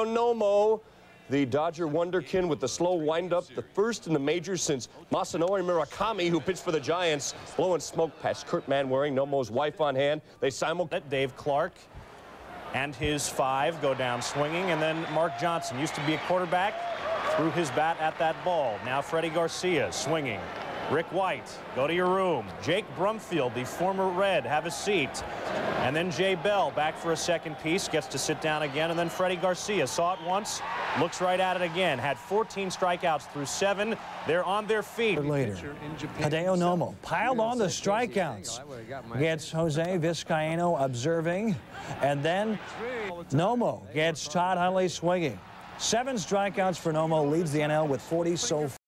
Nomo, the Dodger wonderkin with the slow windup, the first in the majors since Masanori Murakami, who pitched for the Giants, blowing smoke past Kirt Manwaring, Nomo's wife on hand. They simultaneously. Dave Clark and his five go down swinging, and then Mark Johnson used to be a quarterback, threw his bat at that ball. Now Freddie Garcia swinging. Rick White, go to your room. Jake Brumfield, the former Red, have a seat. And then Jay Bell back for a second piece, gets to sit down again. And then Freddie Garcia saw it once, looks right at it again. Had 14 strikeouts through seven. They're on their feet. Later, Hideo Nomo piled on the strikeouts. Gets Jose Vizcaino observing. And then Nomo gets Todd Hundley swinging. Seven strikeouts for Nomo leads the NL with 40 so far.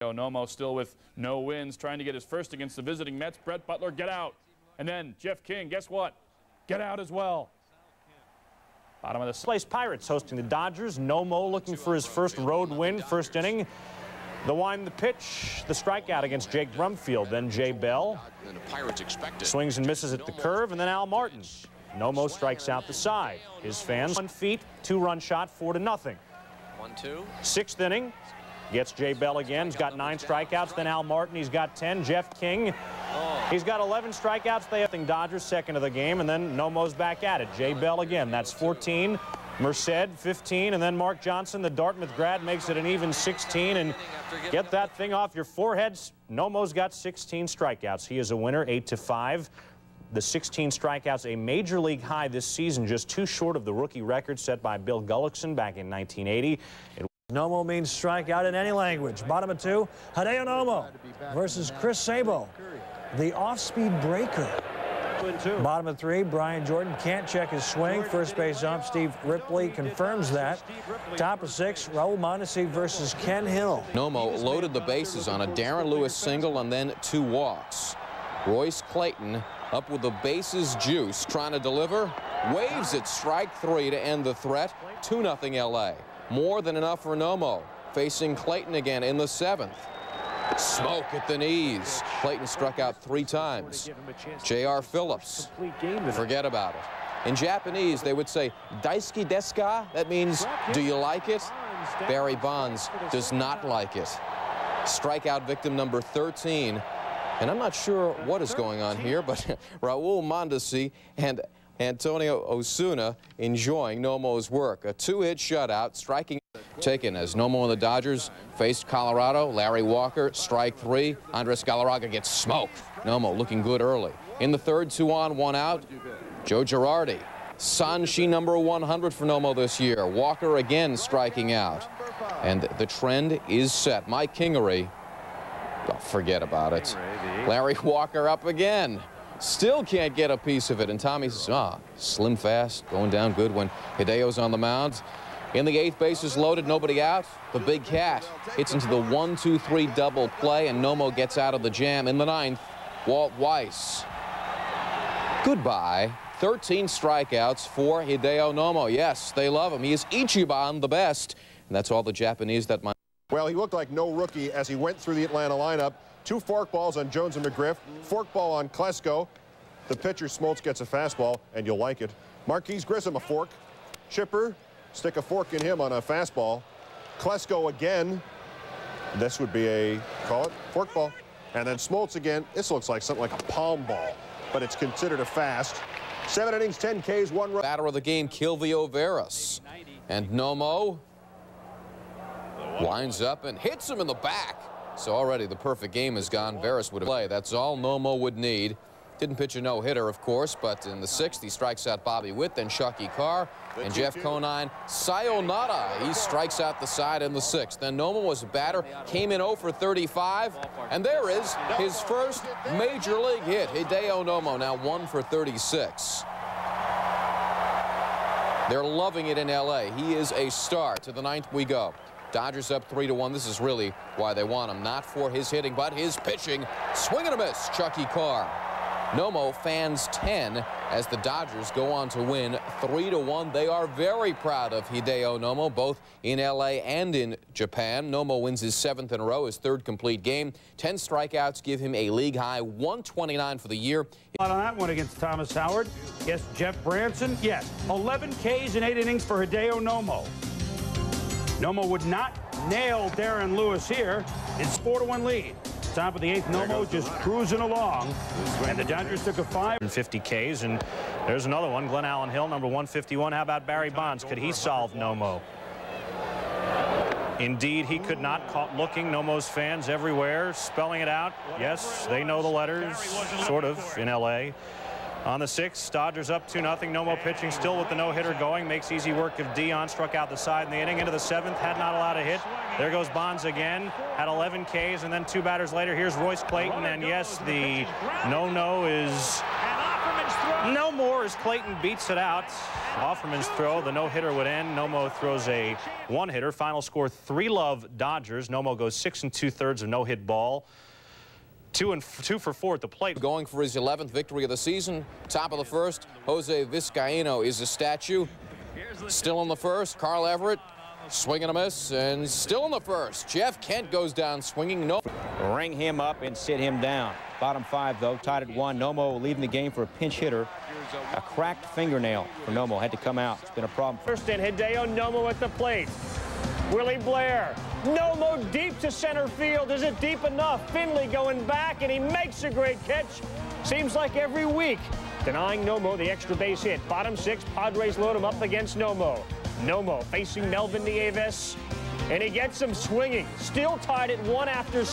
Nomo still with no wins, trying to get his first against the visiting Mets. Brett Butler, get out. And then Jeff King, guess what? Get out as well. Bottom of the place, Pirates hosting the Dodgers. Nomo looking for his first road win, first inning. The wind, the pitch, the strikeout against Jake Brumfield. Then Jay Bell swings and misses at the curve, and then Al Martin. Nomo strikes out the side. His fans one feet, two-run shot, four to nothing. One two. Sixth inning, Gets Jay Bell again. He's got nine strikeouts. Then Al Martin, he's got 10. Jeff King, he's got 11 strikeouts. They have Dodgers second of the game, and then Nomo's back at it. Jay Bell again, that's 14. Merced, 15, and then Mark Johnson, the Dartmouth grad, makes it an even 16. And get that thing off your foreheads. Nomo's got 16 strikeouts. He is a winner, 8 to 5. The 16 strikeouts, a major league high this season, just too short of the rookie record set by Bill Gullickson back in 1980. It Nomo means strikeout in any language. Bottom of two, Hideo Nomo versus Chris Sabo, the off-speed breaker. Bottom of three, Brian Jordan can't check his swing. First base ump, Steve Ripley confirms that. Top of six, Raul Mondesi versus Ken Hill. Nomo loaded the bases on a Darren Lewis single and then two walks. Royce Clayton up with the bases juice, trying to deliver. Waves it strike three to end the threat. 2-0 L.A. More than enough for Nomo. Facing Clayton again in the seventh. Smoke at the knees. Clayton struck out three times. J.R. Phillips. Forget about it. In Japanese, they would say, Daisuki desu That means, do you like it? Barry Bonds does not like it. Strikeout victim number 13. And I'm not sure what is going on here, but Raul Mondesi and Antonio Osuna enjoying Nomo's work. A two-hit shutout, striking taken as Nomo and the Dodgers faced Colorado. Larry Walker, strike three. Andres Galarraga gets smoked. Nomo looking good early. In the third, two on, one out. Joe Girardi. Sanshi number 100 for Nomo this year. Walker again striking out. And the trend is set. Mike Kingery, oh, forget about it. Larry Walker up again. Still can't get a piece of it. And Tommy says, ah, slim fast, going down good when Hideo's on the mound. In the eighth bases loaded, nobody out. The big cat hits into the one, two, three double play, and Nomo gets out of the jam in the ninth. Walt Weiss. Goodbye. 13 strikeouts for Hideo Nomo. Yes, they love him. He is Ichiban the best. And that's all the Japanese that might. Well, he looked like no rookie as he went through the Atlanta lineup. Two forkballs on Jones and McGriff, forkball on Klesko. The pitcher, Smoltz, gets a fastball, and you'll like it. Marquis Grissom, a fork. Chipper, stick a fork in him on a fastball. Klesko again. This would be a, call it, forkball. And then Smoltz again. This looks like something like a palm ball, but it's considered a fast. Seven innings, 10 Ks, one run. Batter of the game, Quilvio Veras. And Nomo winds up and hits him in the back. So already the perfect game is gone. Veras would play. That's all Nomo would need. Didn't pitch a no-hitter, of course, but in the sixth, he strikes out Bobby Witt, then Chucky Carr, and Jeff Conine. Sayonara, he strikes out the side in the sixth. Then Nomo was a batter, came in 0 for 35, and there is his first major league hit. Hideo Nomo now 1 for 36. They're loving it in L.A. He is a star. To the ninth we go. Dodgers up 3 to 1. This is really why they want him. Not for his hitting, but his pitching. Swing and a miss. Chucky Carr. Nomo fans 10 as the Dodgers go on to win 3 to 1. They are very proud of Hideo Nomo, both in LA and in Japan. Nomo wins his seventh in a row, his third complete game. 10 strikeouts give him a league high 129 for the year. On that one against Thomas Howard. Yes, Jeff Branson. Yes, 11 Ks in eight innings for Hideo Nomo. Nomo would not nail Darren Lewis here. It's 4-1 lead. Top of the eighth, Nomo just cruising along. And the Dodgers took a five. 50 Ks, and there's another one. Glenn Allen Hill, number 151. How about Barry Bonds? Could he solve Nomo? Indeed, he could not. Caught looking. Nomo's fans everywhere, spelling it out. Yes, they know the letters, sort of, in L.A. On the sixth, Dodgers up 2 nothing. Nomo pitching still with the no-hitter going. Makes easy work of Deion. Struck out the side in the inning. Into the seventh. Had not allowed a hit. There goes Bonds again. Had 11 Ks. And then two batters later, here's Royce Clayton. And yes, the no-no is no more as Clayton beats it out. Offerman's throw, the no-hitter would end. Nomo throws a one-hitter. Final score, three-love Dodgers. Nomo goes six and two-thirds of no-hit ball. Two and two for four at the plate. Going for his 11th victory of the season. Top of the first, Jose Vizcaino is a statue. Still in the first, Carl Everett swinging a miss, and still in the first. Jeff Kent goes down swinging. No. Ring him up and sit him down. Bottom five, though, tied at one. Nomo leaving the game for a pinch hitter. A cracked fingernail for Nomo had to come out. It's been a problem. First in, Hideo Nomo at the plate. Willie Blair. Nomo deep to center field. Is it deep enough? Finley going back, and he makes a great catch. Seems like every week. Denying Nomo the extra base hit. Bottom six, Padres load him up against Nomo. Nomo facing Melvin Nieves, and he gets him swinging. Still tied at one after